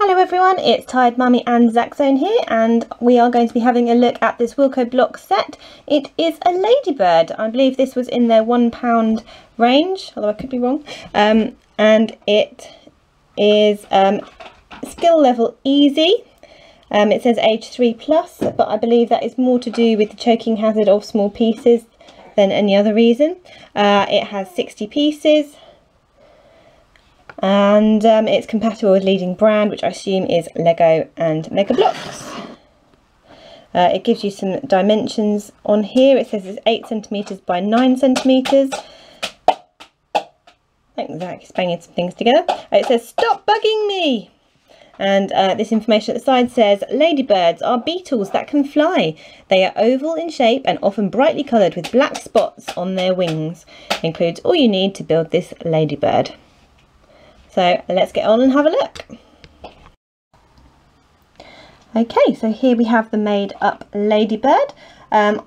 Hello everyone, it's Tired Mummy and Zaxone here and we are going to be having a look at this Wilko Blox set. It is a ladybird. I believe this was in their one pound range, although I could be wrong. Um, and it is um, skill level easy. Um, it says age 3 plus, but I believe that is more to do with the choking hazard of small pieces than any other reason. Uh, it has 60 pieces, and um, it's compatible with leading brand which I assume is Lego and Mega Bloks. Uh, it gives you some dimensions on here. It says it's 8 centimetres by 9 centimetres. Thanks, Zach, he's banging some things together. It says, stop bugging me! And uh, this information at the side says, ladybirds are beetles that can fly. They are oval in shape and often brightly coloured with black spots on their wings. Includes all you need to build this ladybird. So let's get on and have a look. Okay, so here we have the made up ladybird. Um,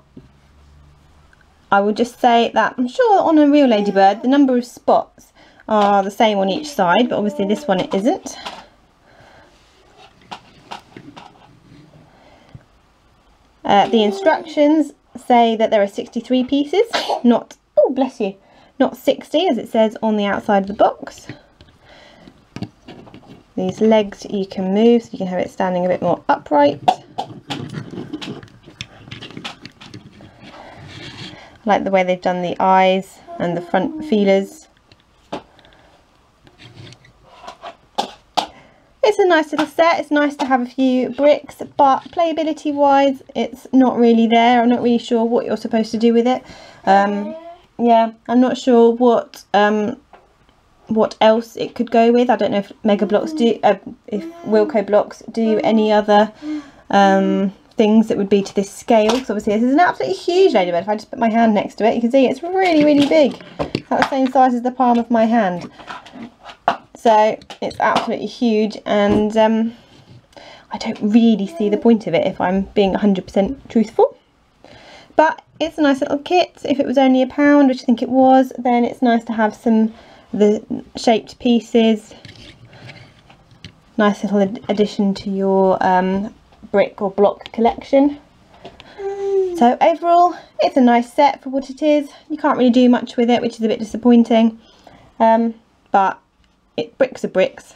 I will just say that I'm sure on a real ladybird the number of spots are the same on each side, but obviously this one it isn't. Uh, the instructions say that there are 63 pieces, not, oh bless you, not 60 as it says on the outside of the box. These legs you can move so you can have it standing a bit more upright. I like the way they've done the eyes and the front feelers. It's a nice little set, it's nice to have a few bricks, but playability wise it's not really there. I'm not really sure what you're supposed to do with it. Um, yeah, I'm not sure what um, what else it could go with. I don't know if Mega Bloks do, uh, if Wilko Blox do any other um, things that would be to this scale. Because obviously this is an absolutely huge ladybird. If I just put my hand next to it, you can see it's really, really big. About the same size as the palm of my hand. So it's absolutely huge and um, I don't really see the point of it if I'm being 100% truthful. But it's a nice little kit. If it was only a pound, which I think it was, then it's nice to have some the shaped pieces. Nice little addition to your um, brick or block collection. So overall it's a nice set for what it is. You can't really do much with it which is a bit disappointing. Um, but it bricks are bricks.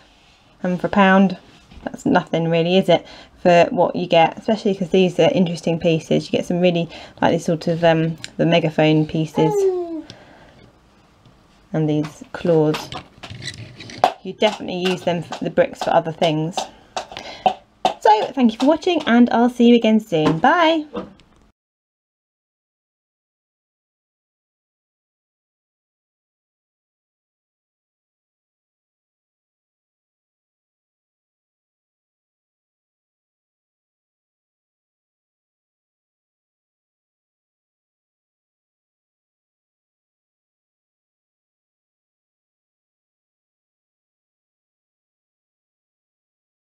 And for a pound that's nothing really is it for what you get? Especially because these are interesting pieces. You get some really like these sort of um, the megaphone pieces and these claws. You definitely use them the bricks for other things. So thank you for watching and I'll see you again soon. Bye!